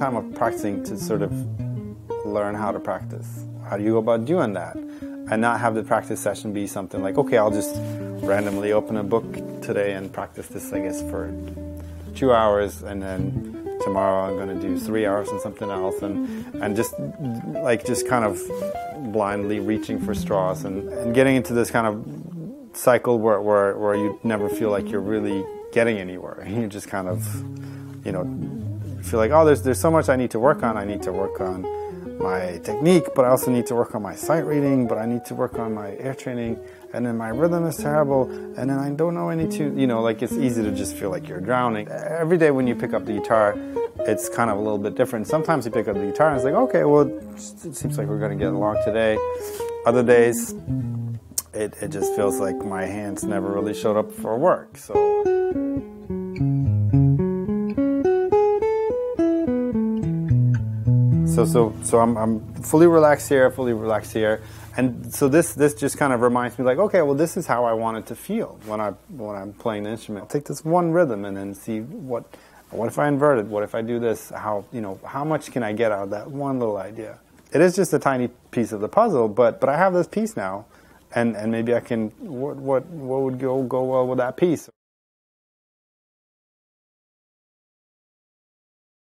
time of practicing to sort of learn how to practice. How do you go about doing that? And not have the practice session be something like, okay, I'll just randomly open a book today and practice this, I guess, for two hours, and then tomorrow I'm going to do three hours and something else, and and just like just kind of blindly reaching for straws and, and getting into this kind of cycle where, where where you never feel like you're really getting anywhere. You just kind of, you know, feel like oh, there's there's so much I need to work on. I need to work on my technique, but I also need to work on my sight reading, but I need to work on my ear training, and then my rhythm is terrible, and then I don't know any to, you know, like it's easy to just feel like you're drowning. Every day when you pick up the guitar, it's kind of a little bit different. Sometimes you pick up the guitar and it's like, okay, well, it seems like we're going to get along today. Other days, it, it just feels like my hands never really showed up for work, so. So so so I'm I'm fully relaxed here, fully relaxed here, and so this this just kind of reminds me like okay, well this is how I want it to feel when I when I'm playing the instrument. I'll take this one rhythm and then see what what if I invert it? What if I do this? How you know how much can I get out of that one little idea? It is just a tiny piece of the puzzle, but but I have this piece now, and and maybe I can what what what would go go well with that piece.